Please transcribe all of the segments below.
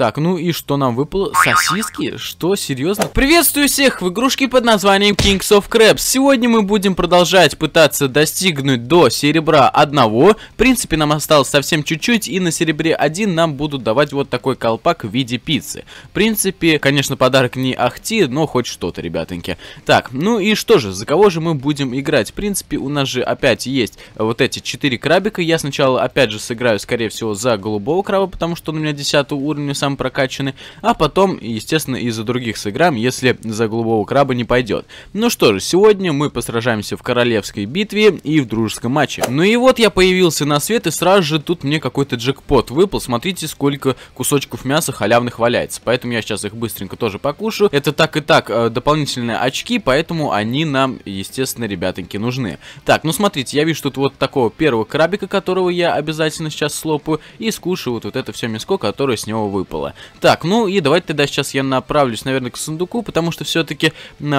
Так, ну и что нам выпало? Сосиски? Что, серьезно? Приветствую всех в игрушке под названием Kings of Crabs. Сегодня мы будем продолжать пытаться достигнуть до серебра одного. В принципе, нам осталось совсем чуть-чуть, и на серебре один нам будут давать вот такой колпак в виде пиццы. В принципе, конечно, подарок не ахти, но хоть что-то, ребятоньки. Так, ну и что же, за кого же мы будем играть? В принципе, у нас же опять есть вот эти четыре крабика. Я сначала, опять же, сыграю, скорее всего, за голубого краба, потому что он у меня 10 уровня сам прокачаны, а потом, естественно, из-за других сыграем, если за голубого краба не пойдет. Ну что же, сегодня мы посражаемся в королевской битве и в дружеском матче. Ну и вот я появился на свет, и сразу же тут мне какой-то джекпот выпал. Смотрите, сколько кусочков мяса халявных валяется. Поэтому я сейчас их быстренько тоже покушаю. Это так и так э, дополнительные очки, поэтому они нам, естественно, ребятоньки, нужны. Так, ну смотрите, я вижу тут вот такого первого крабика, которого я обязательно сейчас слопаю, и скушаю вот, вот это все мяско, которое с него выпало. Так, ну и давайте тогда сейчас я направлюсь, наверное, к сундуку, потому что все-таки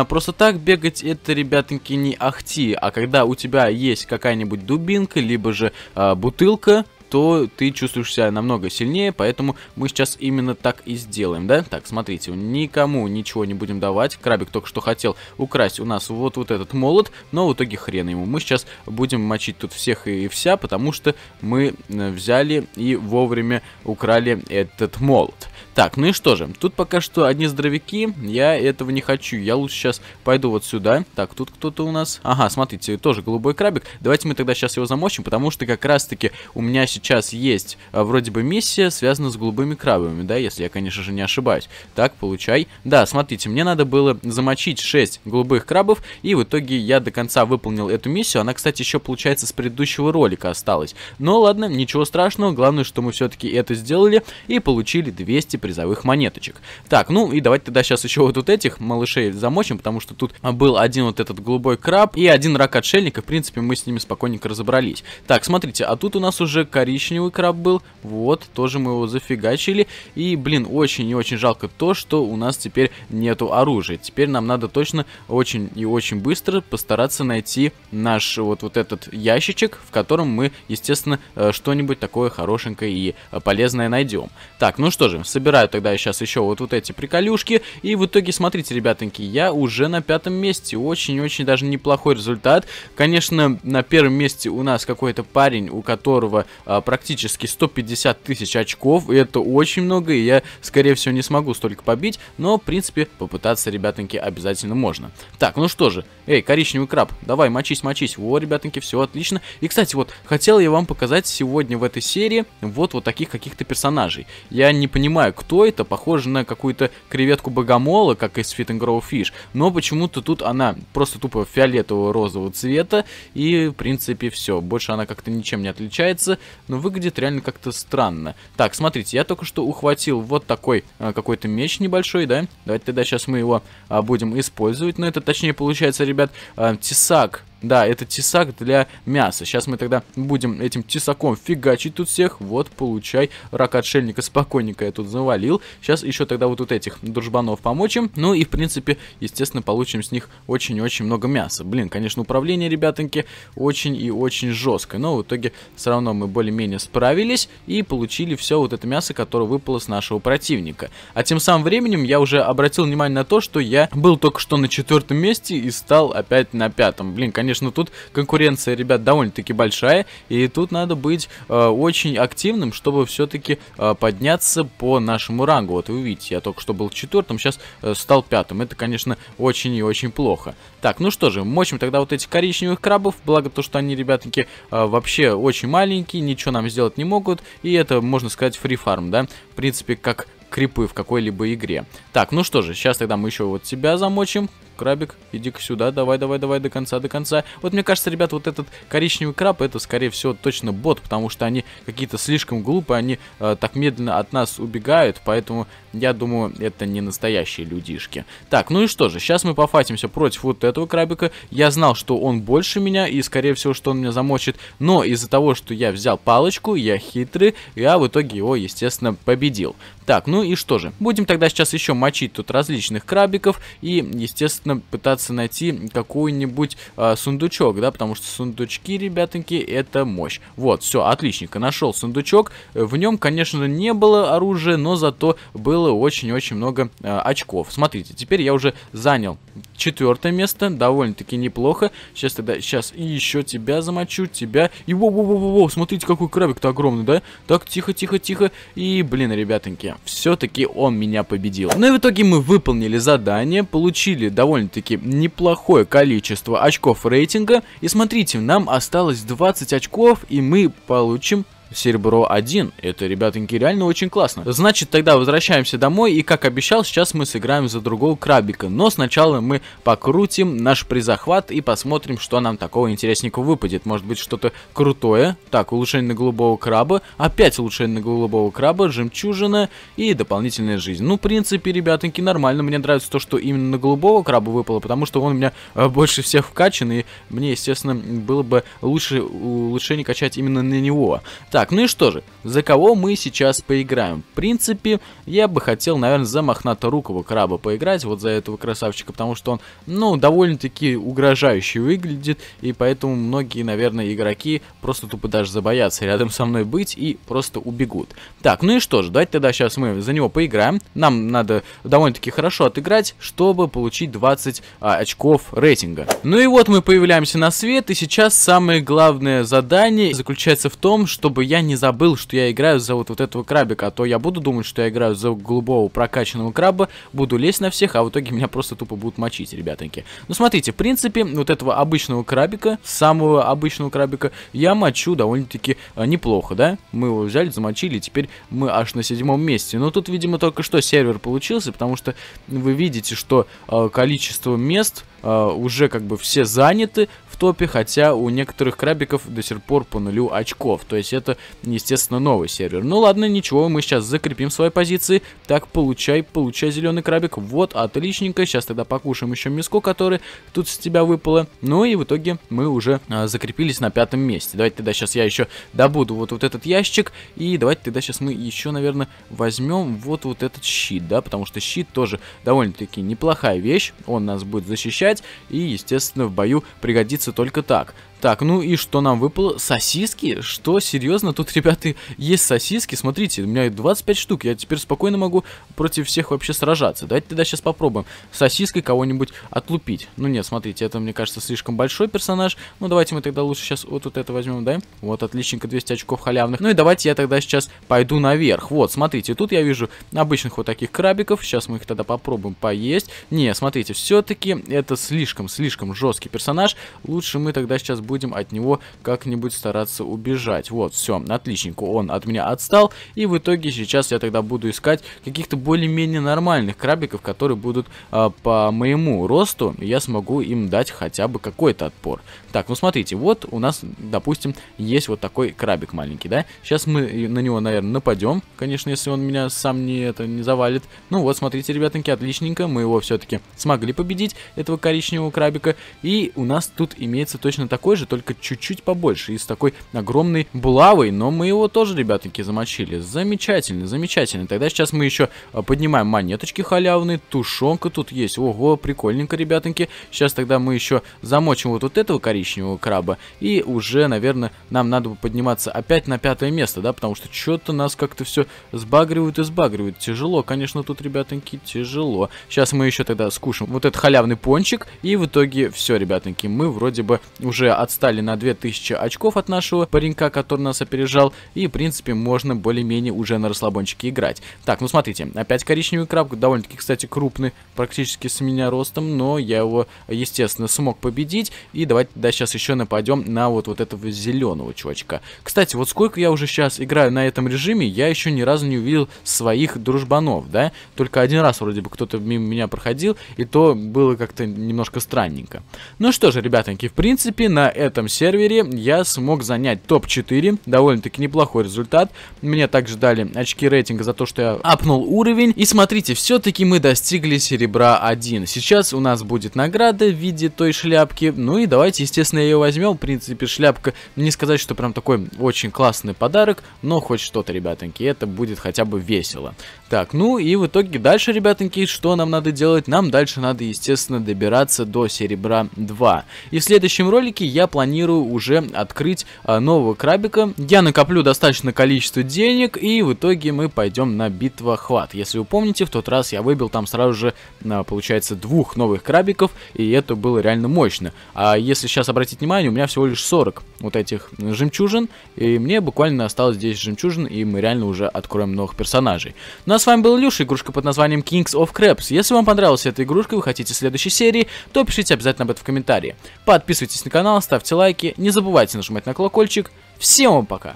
просто так бегать это, ребятоньки, не ахти. А когда у тебя есть какая-нибудь дубинка, либо же э, бутылка, то ты чувствуешь себя намного сильнее, поэтому мы сейчас именно так и сделаем, да? Так, смотрите, никому ничего не будем давать. Крабик только что хотел украсть у нас вот, вот этот молот, но в итоге хрен ему. Мы сейчас будем мочить тут всех и вся, потому что мы э, взяли и вовремя украли этот молот. Так, ну и что же, тут пока что одни здоровяки, я этого не хочу, я лучше сейчас пойду вот сюда. Так, тут кто-то у нас, ага, смотрите, тоже голубой крабик, давайте мы тогда сейчас его замочим, потому что как раз-таки у меня сейчас есть а, вроде бы миссия, связанная с голубыми крабами, да, если я, конечно же, не ошибаюсь. Так, получай. Да, смотрите, мне надо было замочить 6 голубых крабов, и в итоге я до конца выполнил эту миссию, она, кстати, еще, получается, с предыдущего ролика осталась. Но ладно, ничего страшного, главное, что мы все-таки это сделали и получили 200 призовых монеточек. Так, ну и давайте тогда сейчас еще вот, вот этих малышей замочим, потому что тут был один вот этот голубой краб и один рак отшельника. В принципе, мы с ними спокойненько разобрались. Так, смотрите, а тут у нас уже коричневый краб был. Вот, тоже мы его зафигачили. И, блин, очень и очень жалко то, что у нас теперь нету оружия. Теперь нам надо точно очень и очень быстро постараться найти наш вот, вот этот ящичек, в котором мы, естественно, э, что-нибудь такое хорошенькое и э, полезное найдем. Так, ну что же, собираем собираю тогда сейчас еще вот, вот эти приколюшки. И в итоге, смотрите, ребятоньки, я уже на пятом месте. Очень-очень даже неплохой результат. Конечно, на первом месте у нас какой-то парень, у которого а, практически 150 тысяч очков. И это очень много, и я, скорее всего, не смогу столько побить. Но, в принципе, попытаться, ребятоньки, обязательно можно. Так, ну что же. Эй, коричневый краб, давай, мочись, мочись. Во, ребятоньки, все отлично. И, кстати, вот, хотел я вам показать сегодня в этой серии вот вот таких каких-то персонажей. Я не понимаю, кто это, похоже на какую-то креветку богомола, как из Fit and Grow Fish, но почему-то тут она просто тупо фиолетового розового цвета, и в принципе все, больше она как-то ничем не отличается, но выглядит реально как-то странно. Так, смотрите, я только что ухватил вот такой а, какой-то меч небольшой, да, давайте тогда сейчас мы его а, будем использовать, но это точнее получается, ребят, а, тесак да, это тесак для мяса. Сейчас мы тогда будем этим тесаком фигачить тут всех. Вот, получай. Рак отшельника спокойненько я тут завалил. Сейчас еще тогда вот, вот этих дружбанов помочим. Ну и, в принципе, естественно, получим с них очень-очень много мяса. Блин, конечно, управление, ребятоньки, очень и очень жесткое. Но в итоге все равно мы более-менее справились и получили все вот это мясо, которое выпало с нашего противника. А тем самым временем я уже обратил внимание на то, что я был только что на четвертом месте и стал опять на пятом. Блин, конечно, конечно, тут конкуренция, ребят, довольно-таки большая, и тут надо быть э, очень активным, чтобы все-таки э, подняться по нашему рангу. Вот вы видите, я только что был четвертым, сейчас э, стал пятым. Это, конечно, очень и очень плохо. Так, ну что же, мочим тогда вот этих коричневых крабов, благо то, что они, ребятки, э, вообще очень маленькие, ничего нам сделать не могут, и это, можно сказать, фри фарм, да? В принципе, как крипы в какой-либо игре. Так, ну что же, сейчас тогда мы еще вот себя замочим крабик, иди-ка сюда, давай, давай, давай, до конца, до конца. Вот мне кажется, ребят, вот этот коричневый краб, это, скорее всего, точно бот, потому что они какие-то слишком глупые, они э, так медленно от нас убегают, поэтому я думаю, это не настоящие людишки. Так, ну и что же, сейчас мы пофатимся против вот этого крабика. Я знал, что он больше меня, и, скорее всего, что он меня замочит, но из-за того, что я взял палочку, я хитрый, я в итоге его, естественно, победил. Так, ну и что же, будем тогда сейчас еще мочить тут различных крабиков, и, естественно, нужно пытаться найти какой-нибудь э, сундучок, да, потому что сундучки, ребятоньки, это мощь. Вот, все, отличненько, нашел сундучок. В нем, конечно, не было оружия, но зато было очень-очень много э, очков. Смотрите, теперь я уже занял четвертое место, довольно-таки неплохо. Сейчас тогда, сейчас еще тебя замочу, тебя, и во-во-во-во, смотрите, какой крабик-то огромный, да? Так, тихо-тихо-тихо, и, блин, ребятоньки, все-таки он меня победил. Ну и в итоге мы выполнили задание, получили довольно-таки неплохое количество очков рейтинга, и смотрите, нам осталось 20 очков, и мы получим серебро 1. Это, ребятоньки, реально очень классно. Значит, тогда возвращаемся домой, и, как обещал, сейчас мы сыграем за другого крабика. Но сначала мы покрутим наш призахват и посмотрим, что нам такого интересненького выпадет. Может быть, что-то крутое. Так, улучшение на голубого краба. Опять улучшение на голубого краба, жемчужина и дополнительная жизнь. Ну, в принципе, ребятоньки, нормально. Мне нравится то, что именно на голубого краба выпало, потому что он у меня э, больше всех вкачан, и мне, естественно, было бы лучше улучшение качать именно на него. Так, так, ну и что же, за кого мы сейчас поиграем? В принципе, я бы хотел, наверное, за мохнаторукого краба поиграть, вот за этого красавчика, потому что он, ну, довольно-таки угрожающе выглядит, и поэтому многие, наверное, игроки просто тупо даже забоятся рядом со мной быть и просто убегут. Так, ну и что же, давайте тогда сейчас мы за него поиграем. Нам надо довольно-таки хорошо отыграть, чтобы получить 20 а, очков рейтинга. Ну и вот мы появляемся на свет, и сейчас самое главное задание заключается в том, чтобы я не забыл, что я играю за вот, вот этого крабика, а то я буду думать, что я играю за голубого прокачанного краба, буду лезть на всех, а в итоге меня просто тупо будут мочить, ребятоньки. Ну, смотрите, в принципе, вот этого обычного крабика, самого обычного крабика, я мочу довольно-таки а, неплохо, да? Мы его взяли, замочили, теперь мы аж на седьмом месте. Но тут, видимо, только что сервер получился, потому что вы видите, что э, количество мест э, уже как бы все заняты, топе, хотя у некоторых крабиков до сих пор по нулю очков. То есть это, естественно, новый сервер. Ну ладно, ничего, мы сейчас закрепим свои позиции. Так, получай, получай зеленый крабик. Вот, отличненько. Сейчас тогда покушаем еще миску, который тут с тебя выпало. Ну и в итоге мы уже а, закрепились на пятом месте. Давайте тогда сейчас я еще добуду вот, вот этот ящик. И давайте тогда сейчас мы еще, наверное, возьмем вот, вот этот щит, да, потому что щит тоже довольно-таки неплохая вещь. Он нас будет защищать и, естественно, в бою пригодится только так. Так, ну и что нам выпало? Сосиски? Что, серьезно? Тут, ребята, есть сосиски. Смотрите, у меня 25 штук. Я теперь спокойно могу против всех вообще сражаться. Давайте тогда сейчас попробуем сосиской кого-нибудь отлупить. Ну нет, смотрите, это, мне кажется, слишком большой персонаж. Ну давайте мы тогда лучше сейчас вот, вот это возьмем, да? Вот, отличненько, 200 очков халявных. Ну и давайте я тогда сейчас пойду наверх. Вот, смотрите, тут я вижу обычных вот таких крабиков. Сейчас мы их тогда попробуем поесть. Не, смотрите, все-таки это слишком-слишком жесткий персонаж. Лучше мы тогда сейчас будем от него как-нибудь стараться убежать. Вот, все, отличненько, он от меня отстал, и в итоге сейчас я тогда буду искать каких-то более-менее нормальных крабиков, которые будут э, по моему росту, я смогу им дать хотя бы какой-то отпор. Так, ну смотрите, вот у нас, допустим, есть вот такой крабик маленький, да? Сейчас мы на него, наверное, нападем, конечно, если он меня сам не, это, не завалит. Ну вот, смотрите, ребятоньки, отличненько, мы его все-таки смогли победить, этого коричневого крабика, и у нас тут имеется точно такой же, только чуть-чуть побольше, и с такой огромной булавой, но мы его тоже, ребятки, замочили. Замечательно, замечательно. Тогда сейчас мы еще а, поднимаем монеточки халявные, тушенка тут есть. Ого, прикольненько, ребятки. Сейчас тогда мы еще замочим вот, вот этого коричневого краба, и уже, наверное, нам надо подниматься опять на пятое место, да, потому что что-то нас как-то все сбагривают и сбагривают. Тяжело, конечно, тут, ребятки, тяжело. Сейчас мы еще тогда скушаем вот этот халявный пончик, и в итоге все, ребятки, мы вроде бы уже от отстали на 2000 очков от нашего паренька, который нас опережал, и, в принципе, можно более-менее уже на расслабончике играть. Так, ну смотрите, опять коричневый краб, довольно-таки, кстати, крупный, практически с меня ростом, но я его, естественно, смог победить, и давайте да, сейчас еще нападем на вот, вот этого зеленого чувачка. Кстати, вот сколько я уже сейчас играю на этом режиме, я еще ни разу не увидел своих дружбанов, да, только один раз вроде бы кто-то мимо меня проходил, и то было как-то немножко странненько. Ну что же, ребятоньки, в принципе, на этом сервере я смог занять топ-4, довольно-таки неплохой результат. Мне также дали очки рейтинга за то, что я апнул уровень. И смотрите, все-таки мы достигли серебра 1. Сейчас у нас будет награда в виде той шляпки. Ну и давайте, естественно, ее возьмем. В принципе, шляпка, не сказать, что прям такой очень классный подарок, но хоть что-то, ребятоньки, это будет хотя бы весело. Так, ну и в итоге дальше, ребятоньки, что нам надо делать? Нам дальше надо, естественно, добираться до серебра 2. И в следующем ролике я планирую уже открыть а, нового крабика. Я накоплю достаточное количество денег, и в итоге мы пойдем на битвохват. Если вы помните, в тот раз я выбил там сразу же, а, получается, двух новых крабиков, и это было реально мощно. А если сейчас обратить внимание, у меня всего лишь 40 вот этих жемчужин, и мне буквально осталось 10 жемчужин, и мы реально уже откроем новых персонажей. Ну а с вами был Илюша, игрушка под названием Kings of Crabs. Если вам понравилась эта игрушка и вы хотите следующей серии, то пишите обязательно об этом в комментарии. Подписывайтесь на канал, ставьте лайки, не забывайте нажимать на колокольчик. Всем вам пока!